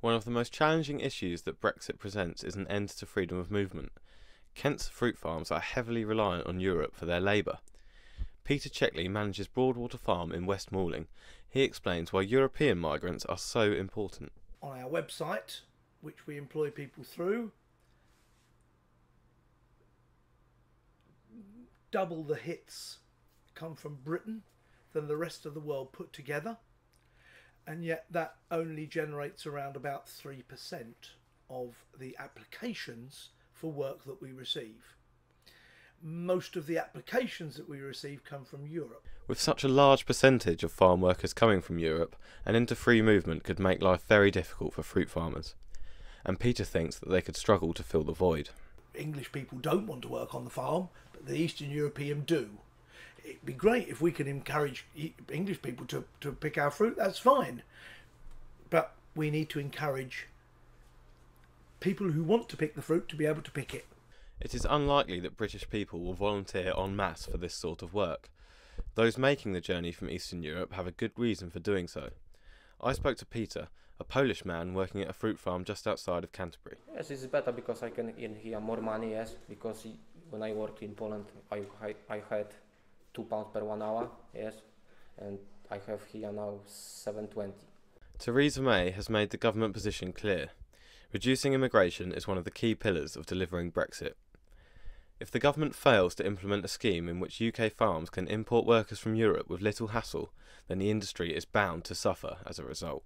One of the most challenging issues that Brexit presents is an end to freedom of movement. Kent's fruit farms are heavily reliant on Europe for their labour. Peter Checkley manages Broadwater Farm in West Malling. He explains why European migrants are so important. On our website, which we employ people through, double the hits come from Britain than the rest of the world put together and yet that only generates around about 3% of the applications for work that we receive. Most of the applications that we receive come from Europe. With such a large percentage of farm workers coming from Europe, an into free movement could make life very difficult for fruit farmers. And Peter thinks that they could struggle to fill the void. English people don't want to work on the farm, but the Eastern European do it'd be great if we could encourage English people to, to pick our fruit, that's fine. But we need to encourage people who want to pick the fruit to be able to pick it. It is unlikely that British people will volunteer en masse for this sort of work. Those making the journey from Eastern Europe have a good reason for doing so. I spoke to Peter, a Polish man working at a fruit farm just outside of Canterbury. Yes, it's better because I can earn here more money, yes, because when I worked in Poland, I, I, I had two pounds per one hour, yes, and I have here now 720. Theresa May has made the government position clear. Reducing immigration is one of the key pillars of delivering Brexit. If the government fails to implement a scheme in which UK farms can import workers from Europe with little hassle, then the industry is bound to suffer as a result.